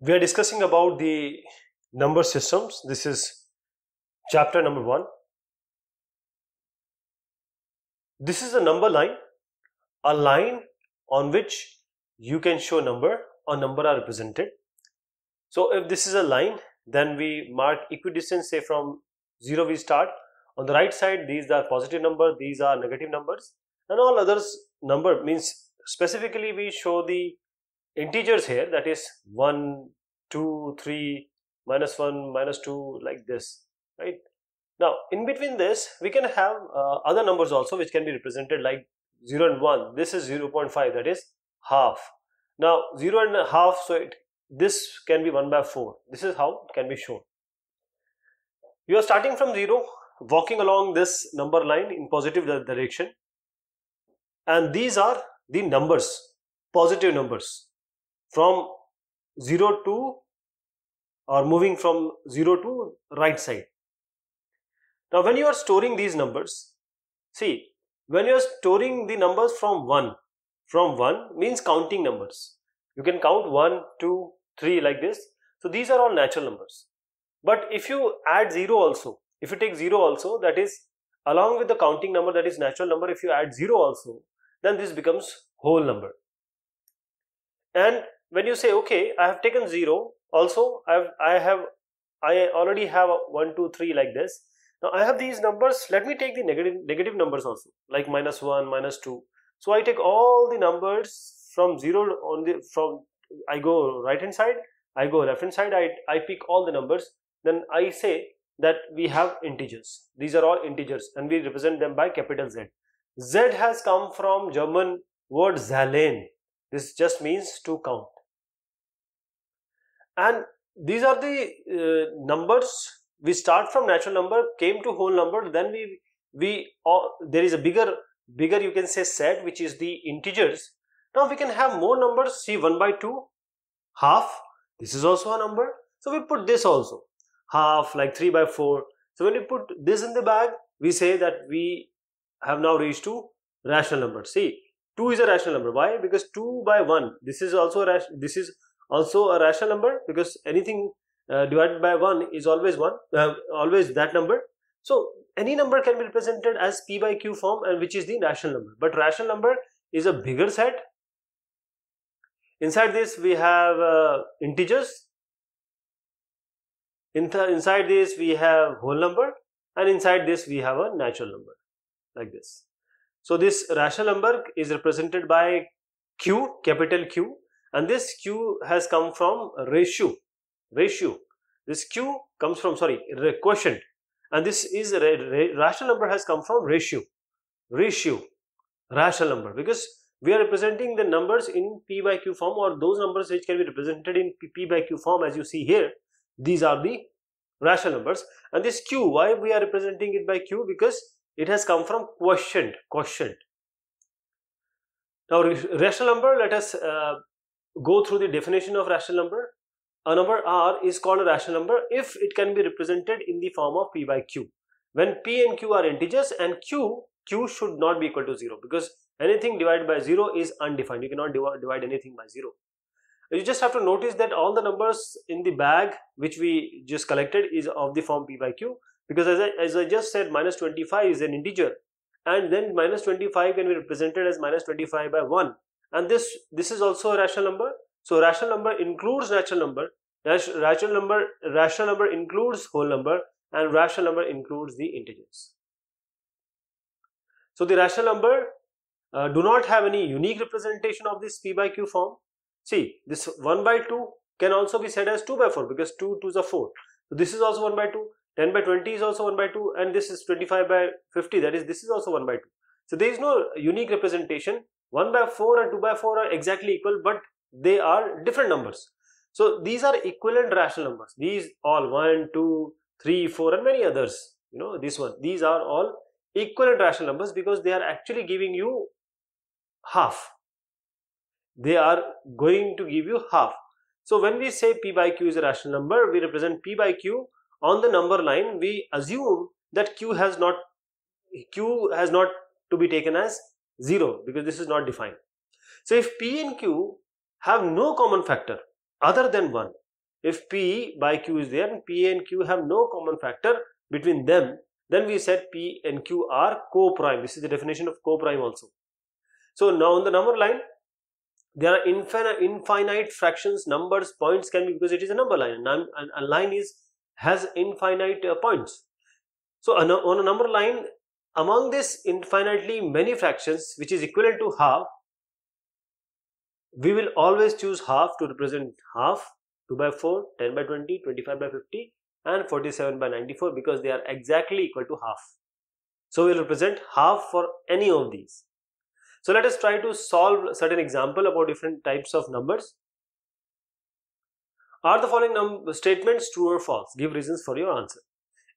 we are discussing about the number systems. This is chapter number one. This is a number line, a line on which you can show number or number are represented. So if this is a line, then we mark equidistance say from 0 we start. On the right side, these are positive number, these are negative numbers and all others number means specifically we show the integers here that is 1 2 3 minus 1 minus 2 like this right? Now in between this we can have uh, other numbers also which can be represented like 0 and 1 this is 0.5 that is half. Now 0 and a half so it this can be 1 by 4 this is how it can be shown. You are starting from 0 walking along this number line in positive direction. And these are the numbers positive numbers from 0 to or moving from 0 to right side. Now when you are storing these numbers, see when you are storing the numbers from 1, from 1 means counting numbers. You can count 1, 2, 3 like this. So these are all natural numbers. But if you add 0 also, if you take 0 also that is along with the counting number that is natural number if you add 0 also then this becomes whole number. And when you say okay i have taken 0 also i have i have i already have 1 2 3 like this. Now i have these numbers. Let me take the negative negative numbers also like minus 1 minus 2 so i take all the numbers from 0 on the from i go right hand side i go left hand side i i pick all the numbers. Then i say that we have integers. These are all integers and we represent them by capital z. Z has come from german word zahlen this just means to count and these are the uh, numbers. We start from natural number came to whole number. Then we we uh, there is a bigger bigger you can say set which is the integers. Now we can have more numbers. See 1 by 2 half. This is also a number. So we put this also. Half like 3 by 4 so when you put this in the bag we say that we have now reached to rational number. See 2 is a rational number. Why? Because 2 by 1 this is also a this is also a rational number because anything uh, divided by 1 is always 1 uh, always that number. So any number can be represented as p by q form and which is the rational number. But rational number is a bigger set. Inside this we have uh, integers. In inside this we have whole number and inside this we have a natural number like this. So this rational number is represented by q capital q and this q has come from ratio. Ratio. This q comes from sorry quotient. And this is rational number has come from ratio. Ratio. Rational number. Because we are representing the numbers in p by q form or those numbers which can be represented in p by q form as you see here. These are the rational numbers. And this q why we are representing it by q? Because it has come from quotient. Quotient. Now rational number let us uh, go through the definition of rational number. A number R is called a rational number if it can be represented in the form of P by Q. When P and Q are integers and Q, Q should not be equal to 0 because anything divided by 0 is undefined. You cannot divide anything by 0. You just have to notice that all the numbers in the bag which we just collected is of the form P by Q because as I, as I just said minus 25 is an integer and then minus 25 can be represented as minus 25 by 1 and this this is also a rational number. So rational number includes natural number. Rational number rational number includes whole number and rational number includes the integers. So the rational number uh, do not have any unique representation of this p by q form. See this 1 by 2 can also be said as 2 by 4 because 2 2s are 4 so this is also 1 by 2 10 by 20 is also 1 by 2 and this is 25 by 50 that is this is also 1 by 2 so there is no unique representation 1 by 4 and 2 by 4 are exactly equal but they are different numbers. So these are equivalent rational numbers. These all 1, 2, 3, 4 and many others. You know this one. These are all equivalent rational numbers because they are actually giving you half. They are going to give you half. So when we say p by q is a rational number, we represent p by q on the number line. We assume that q has not q has not to be taken as 0 because this is not defined. So if P and Q have no common factor other than 1 if P by Q is there and P and Q have no common factor between them, then we said P and Q are co-prime. This is the definition of co-prime also. So now on the number line, there are infinite, infinite fractions, numbers, points can be because it is a number line. And a line is has infinite uh, points. So on a number line, among this infinitely many fractions, which is equivalent to half, we will always choose half to represent half 2 by 4 10 by 20 25 by 50 and 47 by 94 because they are exactly equal to half. So we'll represent half for any of these. So let us try to solve certain example about different types of numbers. Are the following statements true or false? Give reasons for your answer.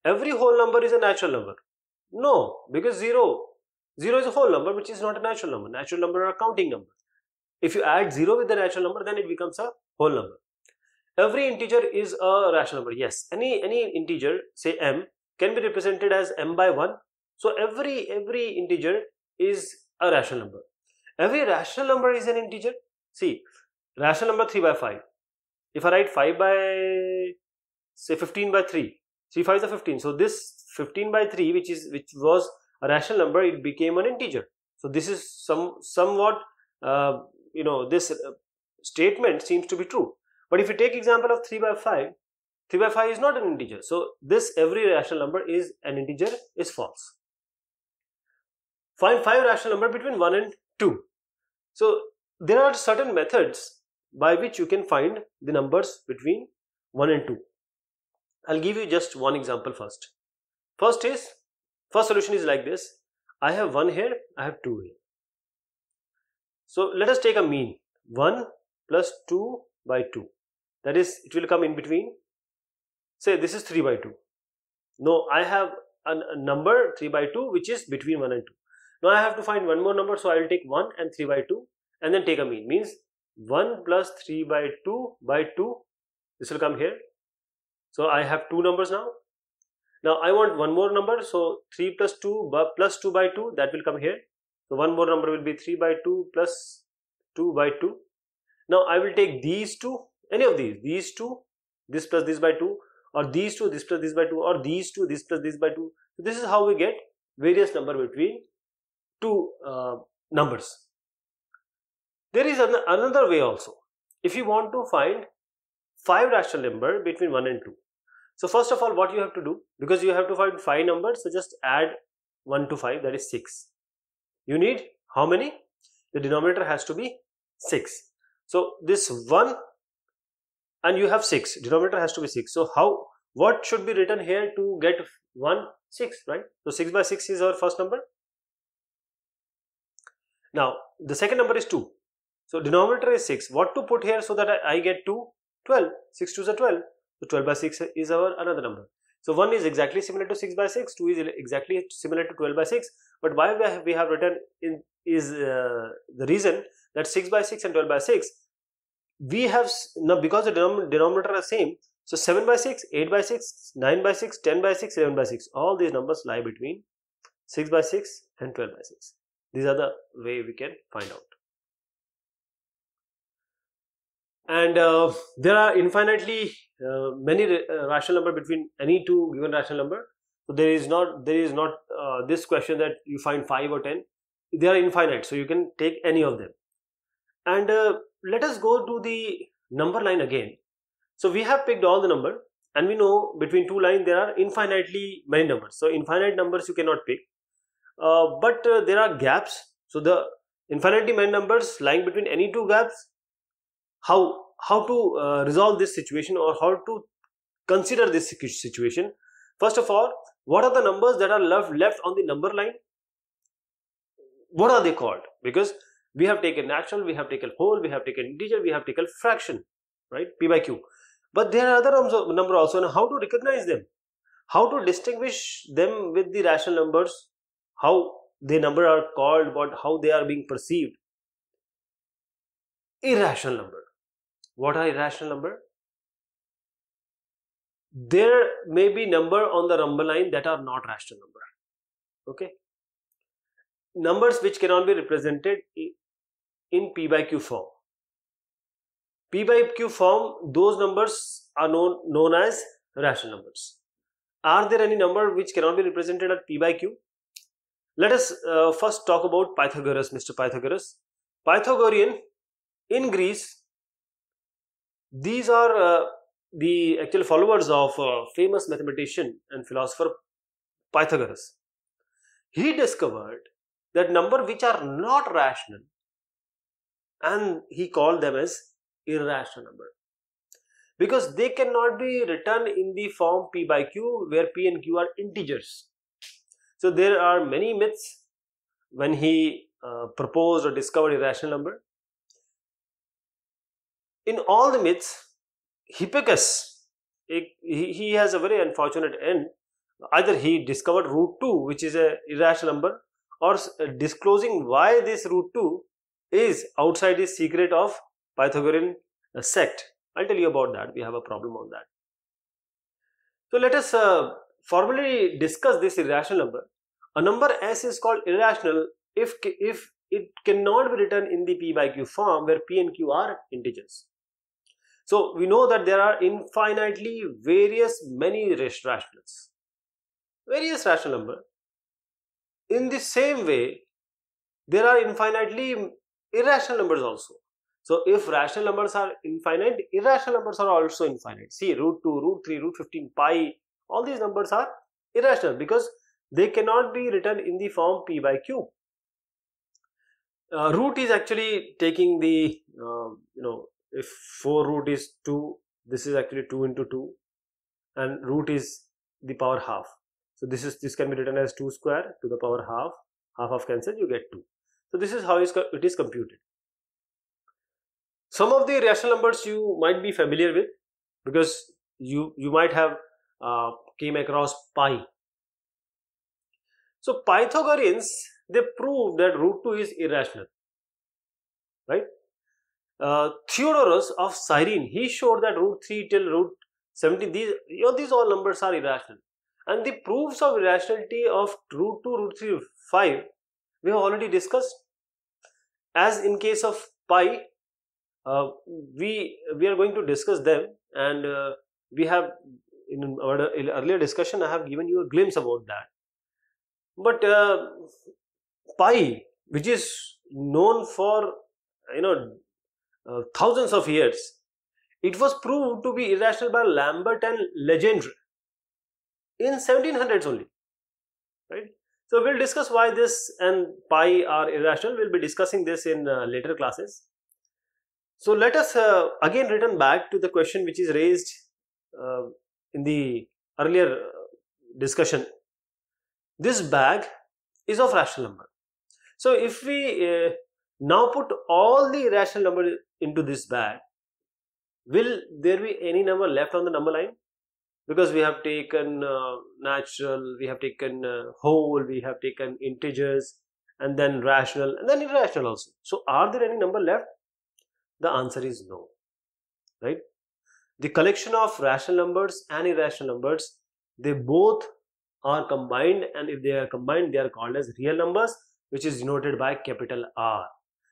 Every whole number is a natural number no because 0 0 is a whole number which is not a natural number natural number are counting number. if you add 0 with the natural number, then it becomes a whole number. Every integer is a rational number. Yes, any, any integer, say m, can be represented as m by 1. So every, every integer is a rational number. Every rational number is an integer. See, rational number 3 by 5. If I write 5 by, say 15 by 3, 3 5 is 15. So this 15 by 3, which is which was a rational number, it became an integer. So this is some somewhat uh, you know this uh, statement seems to be true. But if you take example of 3 by 5 3 by 5 is not an integer. So this every rational number is an integer is false. Find five rational number between 1 and 2 so there are certain methods by which you can find the numbers between 1 and 2 i'll give you just one example first first is first solution is like this. I have 1 here i have 2 here. So let us take a mean. 1 plus 2 by 2 that is it will come in between. Say this is 3 by 2 no I have a, number 3 by 2 which is between 1 and 2 now I have to find one more number so I will take 1 and 3 by 2 and then take a mean. Means 1 plus 3 by 2 by 2 this will come here. So I have two numbers now now I want one more number so 3 plus 2 plus 2 by 2 that will come here so one more number will be 3 by 2 plus 2 by 2. Now I will take these two, any of these, these two, this plus this by 2 or these two, this plus this by 2 or these two, this plus this by 2. So this is how we get various number between two uh, numbers. There is an, another way also. If you want to find 5 rational number between 1 and 2. So first of all what you have to do because you have to find 5 numbers so just add 1 to 5 that is 6 you need how many? The denominator has to be 6 so this 1 and you have 6 denominator has to be 6 so how what should be written here to get 1 6 right? So 6 by 6 is our first number. Now the second number is 2 so denominator is 6 what to put here so that I, I get 2 12 6 2 is 12 so 12 by 6 is our another number so 1 is exactly similar to 6 by 6, 2 is exactly similar to 12 by 6. But why we have, we have written in is uh, the reason that 6 by 6 and 12 by 6, we have, now because the denominator are same, so 7 by 6, 8 by 6, 9 by 6, 10 by 6, 11 by 6, all these numbers lie between 6 by 6 and 12 by 6. These are the way we can find out. And uh, there are infinitely uh, many uh, rational number between any two given rational number. So there is not there is not uh, this question that you find 5 or 10 they are infinite so you can take any of them. And uh, let us go to the number line again. So we have picked all the number and we know between two lines there are infinitely many numbers. So infinite numbers you cannot pick. Uh, but there are gaps. So the infinitely many numbers lying between any two gaps how how to uh, resolve this situation or how to consider this situation. First of all what are the numbers that are left left on the number line? What are they called? Because we have taken natural we have taken whole we have taken integer we have taken fraction right? P by q. But there are other number also and how to recognize them? How to distinguish them with the rational numbers? How the number are called but how they are being perceived? Irrational number what are irrational number? There may be number on the number line that are not rational number. Okay. Numbers which cannot be represented in P by Q form. P by Q form, those numbers are known, known as rational numbers. Are there any number which cannot be represented at p by q? Let us uh, first talk about Pythagoras, Mr. Pythagoras. Pythagorean in Greece, these are uh, the actual followers of uh, famous mathematician and philosopher Pythagoras. He discovered that number which are not rational and he called them as irrational number because they cannot be written in the form p by q where p and q are integers. So there are many myths when he uh, proposed or discovered irrational number. In all the myths, Hipparchus, he, has a very unfortunate end. Either he discovered root 2 which is a irrational number or disclosing why this root 2 is outside the secret of Pythagorean uh, sect I'll tell you about that. We have a problem on that. So let us uh, formally discuss this irrational number. A number s is called irrational if, if it cannot be written in the p by q form where p and q are integers. So we know that there are infinitely various many rationals, various rational number. In the same way, there are infinitely irrational numbers also. So if rational numbers are infinite, irrational numbers are also infinite. See root 2, root 3, root 15, pi, all these numbers are irrational because they cannot be written in the form p by q. Uh, root is actually taking the, uh, you know, if 4 root is 2, this is actually 2 into 2 and root is the power half. So this is this can be written as 2 square to the power half, half of cancel you get 2. So this is how it is computed. Some of the rational numbers you might be familiar with because you, you might have uh, came across pi. So Pythagoreans, they proved that root 2 is irrational, right? Uh, Theodorus of Cyrene, he showed that root 3 till root 70, these, you know, these all numbers are irrational. And the proofs of irrationality of root 2, root 3, 5, we have already discussed. As in case of pi, uh, we we are going to discuss them and uh, we have in our earlier discussion I have given you a glimpse about that but uh, pi which is known for you know uh, thousands of years it was proved to be irrational by Lambert and Legendre in 1700s only right so we'll discuss why this and pi are irrational we'll be discussing this in uh, later classes so let us uh, again return back to the question which is raised uh, in the earlier uh, discussion. This bag is of rational number. So if we uh, now put all the rational number into this bag, will there be any number left on the number line? Because we have taken uh, natural, we have taken uh, whole, we have taken integers and then rational and then irrational also. So are there any number left? The answer is no, right? The collection of rational numbers and irrational numbers, they both are combined and if they are combined, they are called as real numbers which is denoted by capital R.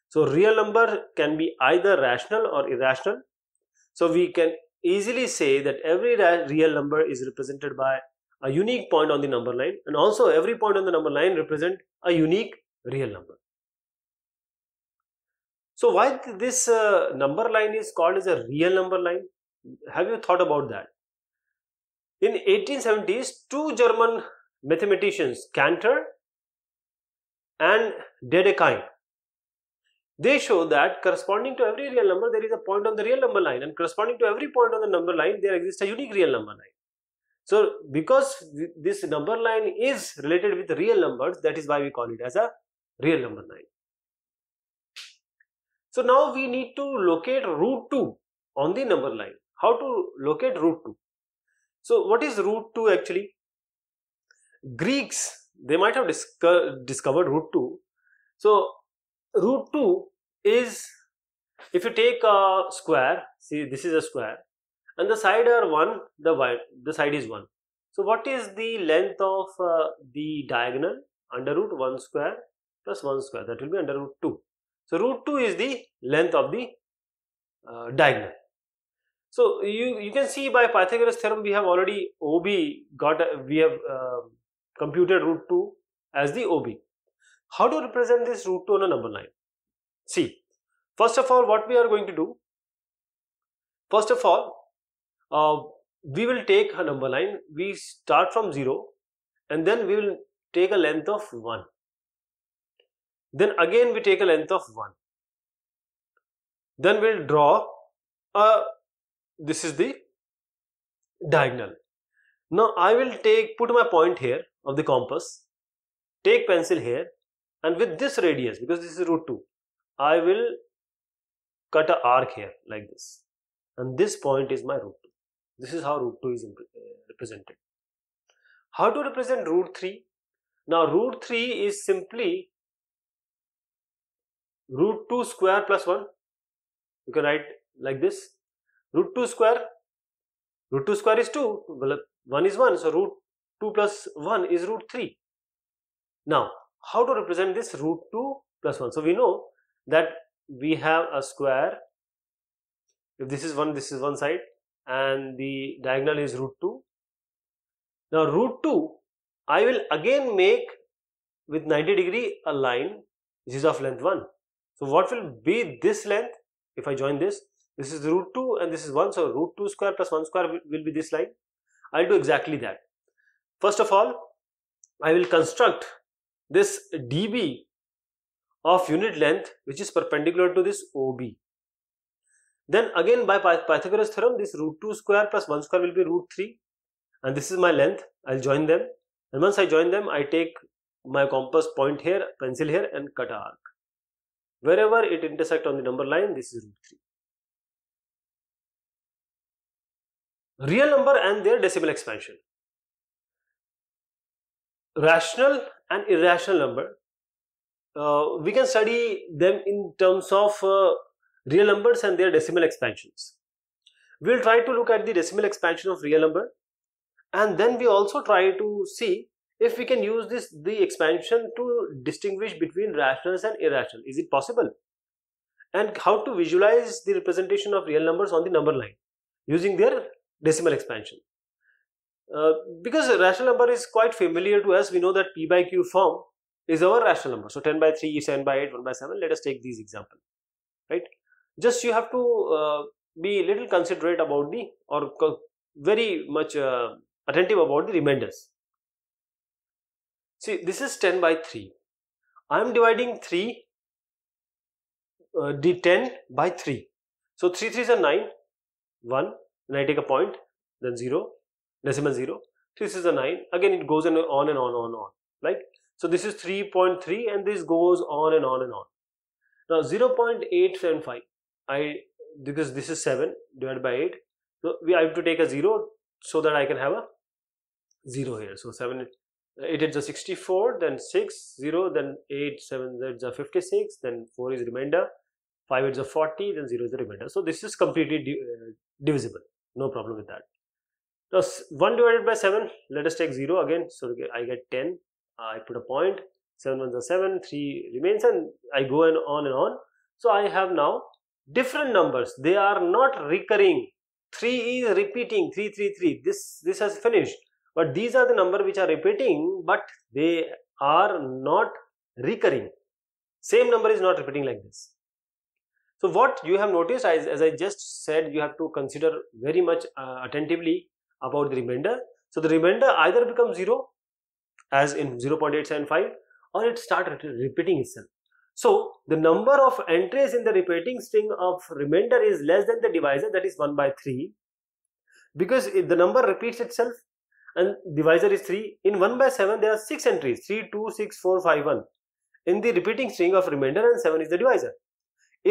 So real number can be either rational or irrational. So we can easily say that every real number is represented by a unique point on the number line and also every point on the number line represent a unique real number. So why this uh, number line is called as a real number line? Have you thought about that? In 1870s, two German mathematicians, Cantor and Dedekind, they show that corresponding to every real number, there is a point on the real number line and corresponding to every point on the number line, there exists a unique real number line. So because this number line is related with real numbers, that is why we call it as a real number line. So now we need to locate root 2 on the number line. How to locate root 2? So what is root 2 actually? Greeks, they might have disco discovered root 2. So root 2 is, if you take a square, see this is a square and the side are 1, the, wide, the side is 1. So what is the length of uh, the diagonal? Under root 1 square plus 1 square that will be under root 2. So root 2 is the length of the uh, diagonal. So you, you can see by Pythagoras theorem we have already OB got, we have uh, computed root 2 as the OB. How to represent this root 2 on a number line? See, first of all what we are going to do, first of all uh, we will take a number line, we start from 0 and then we will take a length of 1. Then again we take a length of 1. Then we'll draw a, this is the diagonal. Now I will take, put my point here of the compass, take pencil here and with this radius, because this is root 2, I will cut a arc here like this. And this point is my root 2. This is how root 2 is uh, represented. How to represent root 3? Now root 3 is simply root 2 square plus 1. You can write like this. Root 2 square, root 2 square is 2, well, 1 is 1, so root 2 plus 1 is root 3. Now, how to represent this root 2 plus 1? So we know that we have a square, if this is 1, this is one side, and the diagonal is root 2. Now root 2, I will again make with 90 degree a line which is of length 1. So what will be this length if I join this? This is root 2 and this is 1. So root 2 square plus 1 square will, will be this line. I'll do exactly that. First of all, I will construct this dB of unit length which is perpendicular to this OB. Then again by Pythagoras theorem this root 2 square plus 1 square will be root 3 and this is my length. I'll join them and once I join them I take my compass point here, pencil here and cut arc. Wherever it intersect on the number line this is root 3. Real number and their decimal expansion. Rational and irrational number uh, we can study them in terms of uh, real numbers and their decimal expansions. We'll try to look at the decimal expansion of real number and then we also try to see if we can use this the expansion to distinguish between rationals and irrational. Is it possible? And how to visualize the representation of real numbers on the number line using their decimal expansion. Uh, because rational number is quite familiar to us, we know that p by q form is our rational number. So 10 by 3, 7 by 8, 1 by 7. Let us take these example, right? just you have to uh, be little considerate about the or very much uh, attentive about the remainders. See this is 10 by 3. I am dividing 3 uh, the 10 by 3. So 3 3 is a 9 1 and I take a point then 0 decimal 0 this is a 9 again it goes on and on and on on like so this is 3.3 and this goes on and on and on. Now 0.875 I because this is 7 divided by 8 so we have to take a 0 so that I can have a 0 here. So 7 8 is a 64 then 6 0 then 8 7 that's a 56 then 4 is remainder. 5 is a 40 then 0 is the remainder. So this is completely uh, divisible no problem with that. Now 1 divided by 7 let us take 0 again. So I get 10 I put a point. 7 ones are 7 3 remains and I go and on and on. So I have now different numbers. They are not recurring. 3 is repeating. 333 this this has finished. But these are the number which are repeating but they are not recurring. Same number is not repeating like this so what you have noticed as, as i just said you have to consider very much uh, attentively about the remainder so the remainder either becomes 0 as in 0.875 or it start repeating itself so the number of entries in the repeating string of remainder is less than the divisor that is 1 by 3 because the number repeats itself and divisor is 3. In 1 by 7 there are 6 entries 3, 2, 6, 4, 5, 1 in the repeating string of remainder and 7 is the divisor.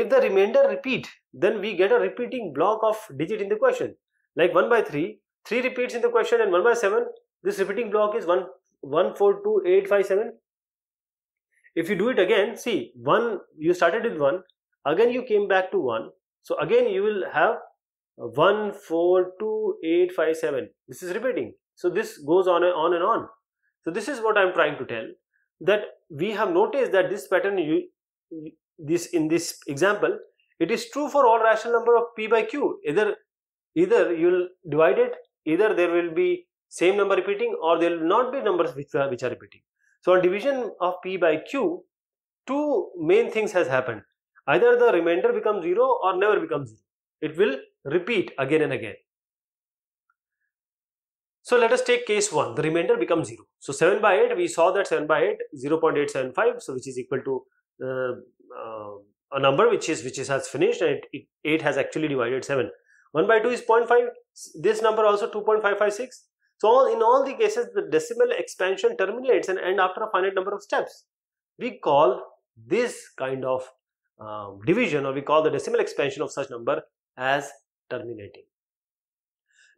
If the remainder repeat then we get a repeating block of digit in the question. Like 1 by 3, 3 repeats in the question and 1 by 7 this repeating block is 1, 1, 4, 2, 8, 5, 7 if you do it again see one you started with one again you came back to one. So again you will have one four two eight five seven. This is repeating. So this goes on and on and on. So this is what i'm trying to tell that we have noticed that this pattern you this in this example it is true for all rational number of p by q. Either either you'll divide it either there will be same number repeating or there will not be numbers which are, which are repeating. So on division of p by q two main things has happened. Either the remainder becomes 0 or never becomes 0 it will repeat again and again. So let us take case 1 the remainder becomes 0 so 7 by 8 we saw that 7 by 8 0 0.875 so which is equal to a number which is which is has finished and it, it, 8 has actually divided 7 1 by 2 is 0.5 this number also 2.556 so all, in all the cases the decimal expansion terminates and end after a finite number of steps. We call this kind of um, division or we call the decimal expansion of such number as terminating.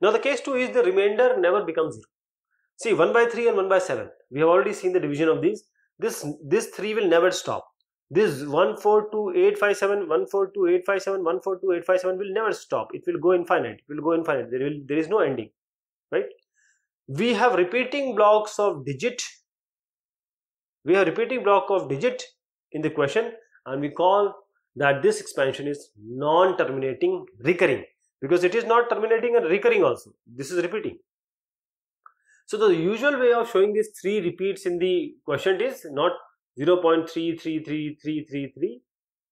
Now the case 2 is the remainder never becomes 0. See 1 by 3 and 1 by 7 we have already seen the division of these. This this 3 will never stop this 142857 142857 142857 will never stop. It will go infinite. It will go infinite. There will there is no ending right? We have repeating blocks of digit. We have repeating block of digit in the question and we call that this expansion is non-terminating recurring because it is not terminating and recurring also. This is repeating. So the usual way of showing these three repeats in the question is not 0.333333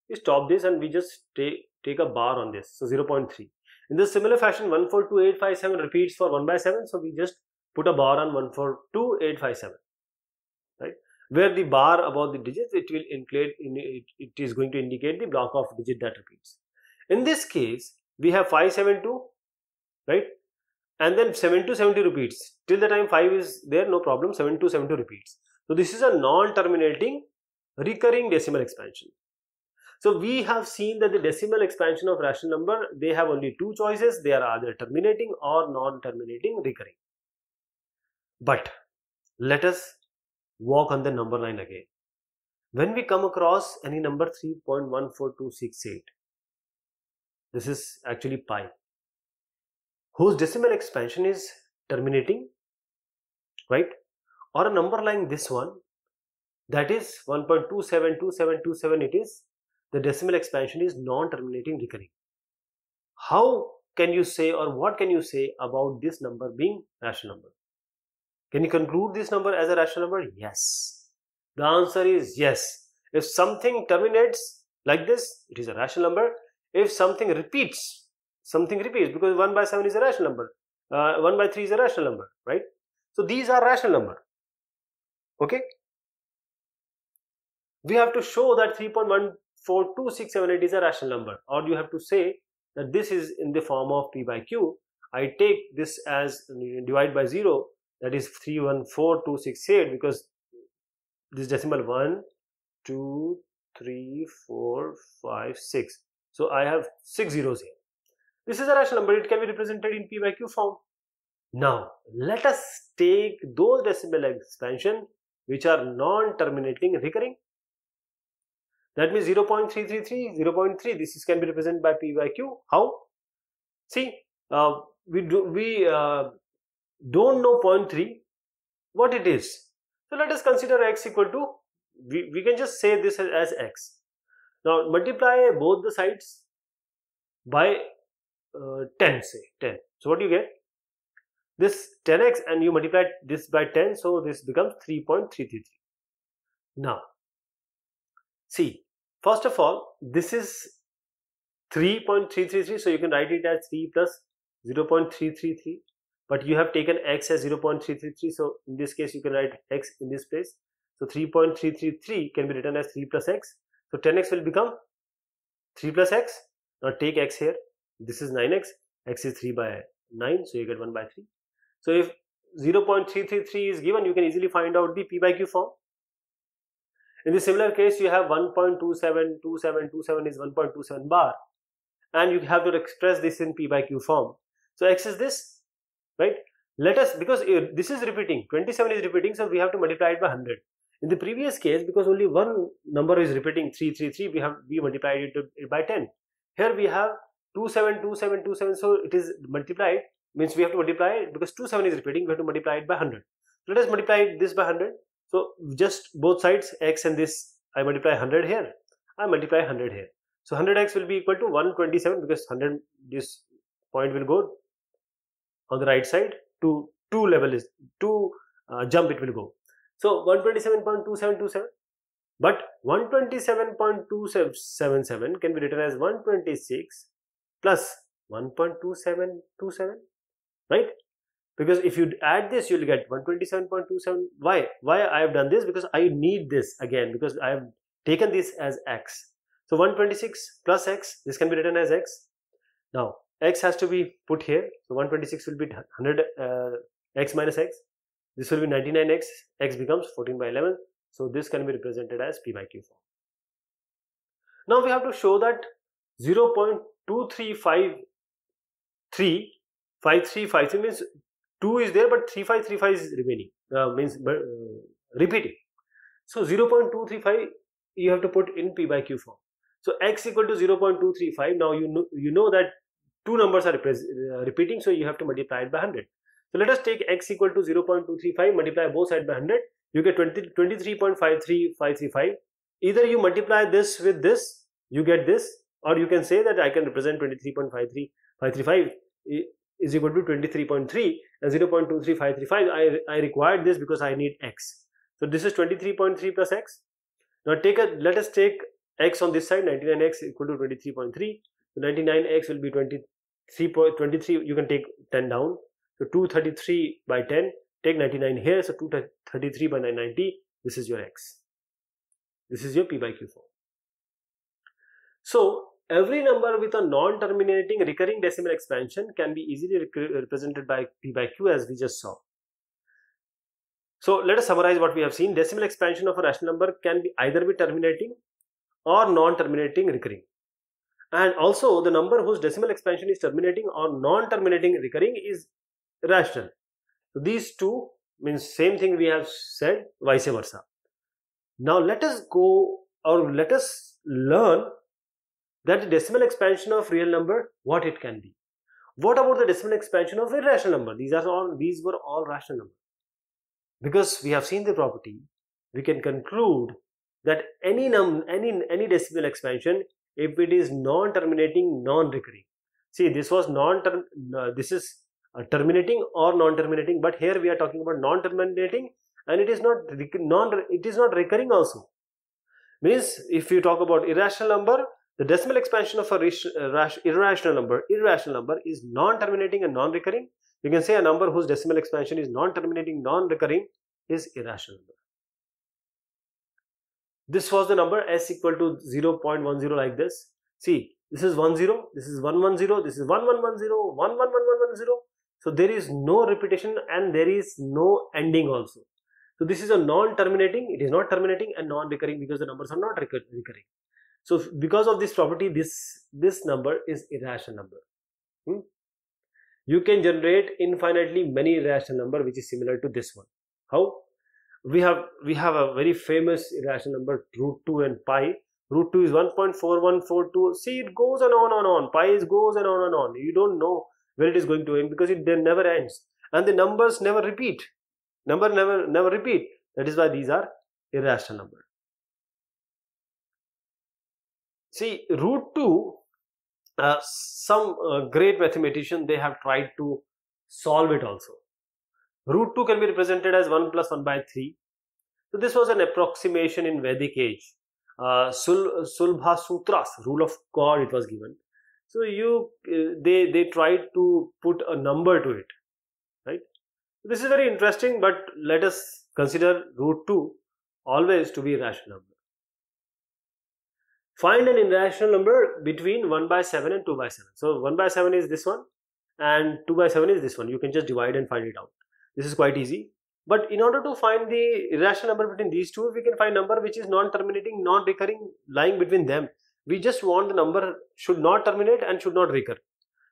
we stop this and we just take take a bar on this. So 0.3 in this similar fashion 142857 repeats for 1 by 7 so we just put a bar on 142857 right? Where the bar above the digits it will include it, it is going to indicate the block of digit that repeats. In this case we have 572 right? And then 7270 repeats. Till the time 5 is there no problem. 7272 repeats so this is a non-terminating recurring decimal expansion so we have seen that the decimal expansion of rational number they have only two choices they are either terminating or non-terminating recurring but let us walk on the number line again. When we come across any number 3.14268, this is actually pi, whose decimal expansion is terminating, right? Or a number like this one, that is 1.272727 it is, the decimal expansion is non-terminating recurring. How can you say or what can you say about this number being rational number? Can you conclude this number as a rational number? Yes. The answer is yes. If something terminates like this, it is a rational number. If something repeats, something repeats because 1 by 7 is a rational number. Uh, 1 by 3 is a rational number, right? So these are rational number. Okay? We have to show that 3.14267 is a rational number. Or you have to say that this is in the form of p by q. I take this as divide by 0 that is 314268 because this decimal 1 2 3 4 5 6 so i have six zeros here. This is a rational number. It can be represented in p by q form. Now let us take those decimal expansion which are non-terminating recurring. That means 0 0.333 0 0.3 this is can be represented by p by q. How? See uh, we do we uh, don't know 0.3 what it is. So let us consider x equal to we, we can just say this as, as x. Now multiply both the sides by uh, 10 say 10 so what do you get this 10x and you multiply this by 10 so this becomes 3.333 now see first of all this is 3.333 so you can write it as 3 plus 0.333 but you have taken x as 0.333 so in this case you can write x in this place. So 3.333 can be written as 3 plus x. So 10x will become 3 plus x. Now take x here. This is 9x x. Is 3 by 9 so you get 1 by 3 so if 0.333 is given you can easily find out the p by q form. In the similar case you have 1.272727 is 1.27 bar and you have to express this in p by q form. So x is this right? Let us because this is repeating 27 is repeating so we have to multiply it by 100 in the previous case because only one number is repeating 333 we have we multiplied it by 10 here we have 272727 so it is multiplied means we have to multiply it because 27 is repeating we have to multiply it by 100 let us multiply this by 100 so just both sides x and this i multiply 100 here. I multiply 100 here. So 100x will be equal to 127 because 100 this point will go on the right side to 2 level is 2 uh, jump it will go. So 127.2727 but 127.277 can be written as 126 plus 1.2727 right? Because if you add this you'll get 127.27 why? Why i have done this? Because i need this again because i have taken this as x. So 126 plus x this can be written as x. Now x has to be put here. So 126 will be 100 uh, x minus x. This will be 99x x. Becomes 14 by 11 so this can be represented as p by q form. Now we have to show that 0.2353 5353 means 2 is there but 3535 is remaining. Uh, means uh, repeating. So 0.235 you have to put in p by q form. So x equal to 0.235 now you know you know that two numbers are uh, repeating so you have to multiply it by 100 so let us take x equal to 0.235 multiply both sides by 100 you get 20 23.53535 either you multiply this with this you get this or you can say that I can represent 23.53535 is equal to 23.3 and 0.23535 uh, I, I required this because I need x. So this is 23.3 plus x. Now take a let us take x on this side 99x equal to 23.3 so 99x will be 23.23 you can take 10 down. So 233 by 10 take 99 here. So 233 by 990 this is your x. This is your p by q form. So every number with a non-terminating recurring decimal expansion can be easily represented by p by q as we just saw. So let us summarize what we have seen. Decimal expansion of a rational number can be either be terminating or non-terminating recurring. And also the number whose decimal expansion is terminating or non-terminating recurring is rational. So these two means same thing we have said vice versa. Now let us go or let us learn that decimal expansion of real number what it can be. What about the decimal expansion of irrational number? These are all these were all rational numbers. Because we have seen the property we can conclude that any num any any decimal expansion if it is non-terminating non-recurring. See this was non-term uh, this is uh, terminating or non-terminating but here we are talking about non-terminating and it is not non it is not recurring also. Means if you talk about irrational number the decimal expansion of a uh, irrational number irrational number is non-terminating and non-recurring you can say a number whose decimal expansion is non-terminating non-recurring is irrational number this was the number s equal to 0.10 like this see this is 10 this is 110 this is 1110 11110 so there is no repetition and there is no ending also. So this is a non-terminating, it is not terminating and non-recurring because the numbers are not recurring. So because of this property, this, this number is irrational number. Hmm? You can generate infinitely many irrational number which is similar to this one. How? We have we have a very famous irrational number root 2 and pi. Root 2 is 1.4142. See it goes on and on and on. Pi is goes and on and on. You don't know where it is going to end because it then never ends and the numbers never repeat number never never repeat that is why these are irrational numbers see root 2 uh, some uh, great mathematician they have tried to solve it also. Root 2 can be represented as 1 plus 1 by 3 so this was an approximation in vedic age. Uh, Sul, sulbha sutras rule of chord it was given. So you uh, they they tried to put a number to it right? This is very interesting but let us consider root 2 always to be a rational number find an irrational number between 1 by 7 and 2 by 7 so 1 by 7 is this one and 2 by 7 is this one. You can just divide and find it out. This is quite easy. But in order to find the irrational number between these two we can find number which is non-terminating non-recurring lying between them. We just want the number should not terminate and should not recur.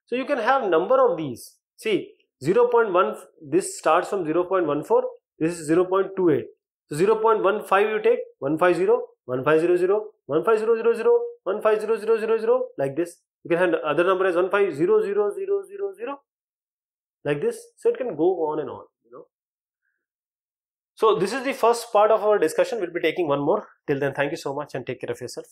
So you can have number of these. See 0.1 this starts from 0.14 this is 0.28 so 0.15 you take 150 1500 15000 15000 like this. You can have other number as 1500000 like this. So it can go on and on you know. So this is the first part of our discussion. We'll be taking one more. Till then thank you so much and take care of yourself